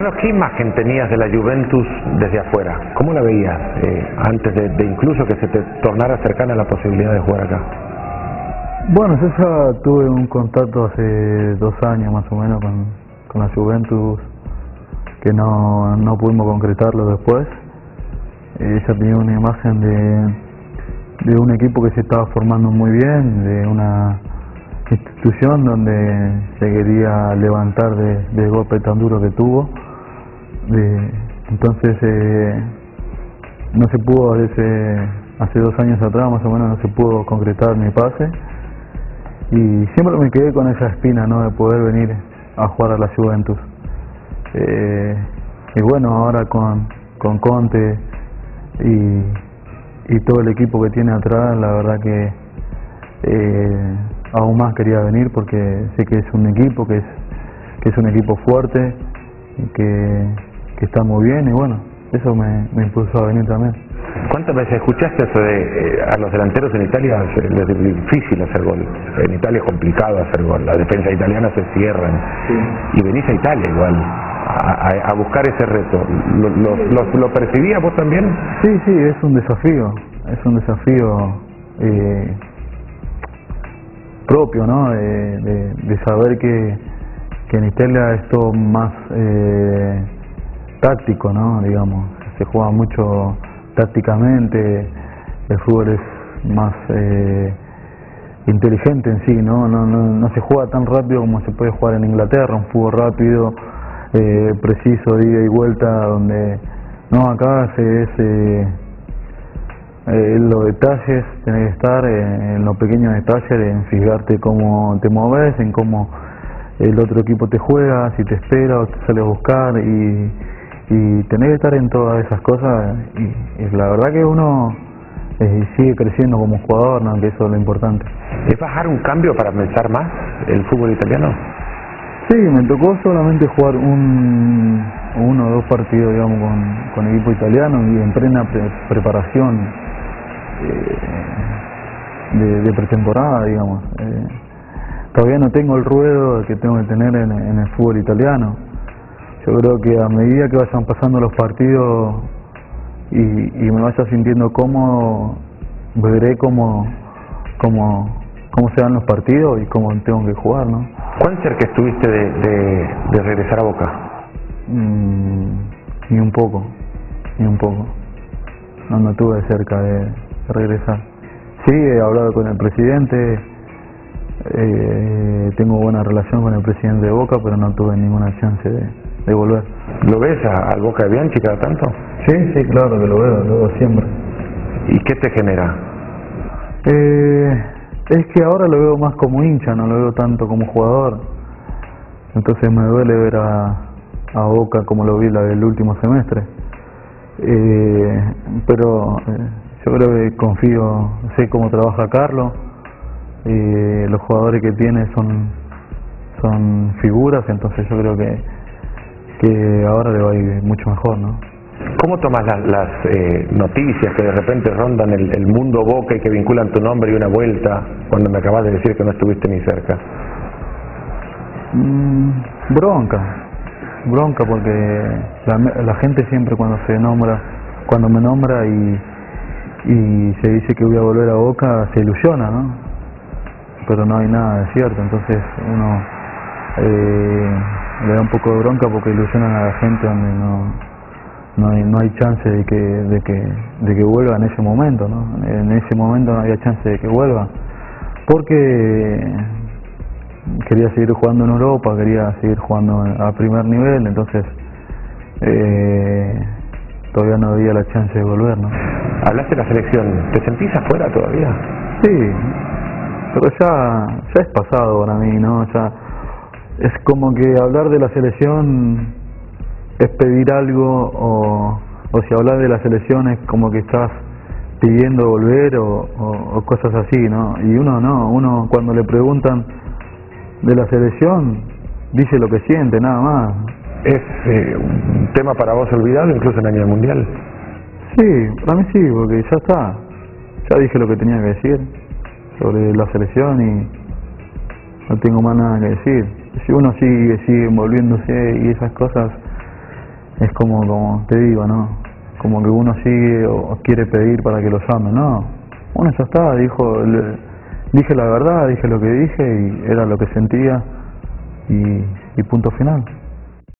Bueno, ¿Qué imagen tenías de la Juventus desde afuera? ¿Cómo la veías eh, antes de, de incluso que se te tornara cercana la posibilidad de jugar acá? Bueno, yo ya tuve un contacto hace dos años más o menos con, con la Juventus, que no, no pudimos concretarlo después. Ella tenía una imagen de, de un equipo que se estaba formando muy bien, de una institución donde se quería levantar de- del golpe tan duro que tuvo. De- entonces eh, no se pudo desde hace dos años atrás más o menos no se pudo concretar mi pase y siempre me quedé con esa espina ¿no? de poder venir a jugar a la Juventus Eh, y bueno ahora con, con Conte y, y todo el equipo que tiene atrás la verdad que eh, aún más quería venir porque sé que es un equipo que es que es un equipo fuerte que, que está muy bien y bueno eso me, me impulsó a venir también ¿Cuántas veces escuchaste eso de eh, a los delanteros en Italia es difícil hacer gol? En Italia es complicado hacer gol, las defensas italianas se cierran. Y venís a Italia igual, a, a- a buscar ese reto. ¿Lo, lo, lo- lo percibías vos también? Sí, sí, es un desafío, es un desafío eh, propio, ¿no? De, de- de saber que, que en Italia es todo más eh, táctico, ¿no? Digamos, se juega mucho tácticamente, el fútbol es más eh, inteligente en sí, ¿no? No, no, no se juega tan rápido como se puede jugar en Inglaterra, un fútbol rápido, eh, preciso, de ida y vuelta, donde no acá se es eh, en los detalles, tenés que estar eh, en los pequeños detalles, en fijarte cómo te mueves, en cómo el otro equipo te juega, si te espera o te sale a buscar y, y tenés que estar en todas esas cosas y, y la verdad que uno eh, sigue creciendo como jugador, ¿no? que eso es lo importante. ¿Es bajar un cambio para pensar más el fútbol italiano? Sí, me tocó solamente jugar un uno o dos partidos, digamos, con, con equipo italiano y en plena pre- preparación eh, de, de pretemporada, digamos. Eh, todavía no tengo el ruedo que tengo que tener en, en el fútbol italiano. Yo creo que a medida que vayan pasando los partidos y, y me vaya sintiendo cómodo, veré cómo, cómo, cómo se dan los partidos y cómo tengo que jugar, ¿no? ¿Cuán cerca estuviste de, de- de regresar a Boca? Mm, ni un poco, ni un poco. No, no tuve cerca de, de regresar. Sí, he hablado con el presidente, eh, tengo buena relación con el presidente de Boca, pero no tuve ninguna chance de, de volver. ¿Lo ves a- al Boca de Bianchi cada tanto? Sí, sí, claro que lo veo, lo veo siempre. ¿Y qué te genera? Eh, es que ahora lo veo más como hincha, no lo veo tanto como jugador. Entonces me duele ver a, a Boca como lo vi la del último semestre. Eh, pero eh, yo creo que confío, sé cómo trabaja Carlos, y los jugadores que tiene son, son figuras, entonces yo creo que, que ahora le va a ir mucho mejor, ¿no? ¿Cómo tomas las, las, eh, noticias que de repente rondan el, el mundo Boca y que vinculan tu nombre y una vuelta cuando me acabas de decir que no estuviste ni cerca? Mm, bronca, bronca porque la, la gente siempre cuando se nombra, cuando me nombra y, y se dice que voy a volver a Boca, se ilusiona, ¿no? Pero no hay nada de cierto, entonces uno eh, le da un poco de bronca porque ilusionan a la gente donde no, no hay, no hay chance de que, de que, de que vuelva en ese momento, ¿no? En ese momento no había chance de que vuelva, porque quería seguir jugando en Europa, quería seguir jugando a primer nivel, entonces eh, todavía no había la chance de volver, ¿no? Hablaste de la selección, ¿te sentís afuera todavía? Sí, pero ya, ya es pasado para mí, ¿no? Ya es como que hablar de la selección es pedir algo o, o si hablar de la selección es como que estás pidiendo volver o, o- o cosas así, ¿no? Y uno no, uno cuando le preguntan de la selección dice lo que siente, nada más. ¿Es eh, un tema para vos olvidado incluso en el año Mundial? Sí, para mí sí, porque ya está. Ya dije lo que tenía que decir sobre la selección y no tengo más nada que decir. Si uno sigue, sigue envolviéndose y esas cosas, es como, como te digo, ¿no? Como que uno sigue o quiere pedir para que lo llame, no. Uno ya está, dijo, dije la verdad, dije lo que dije y era lo que sentía y punto final.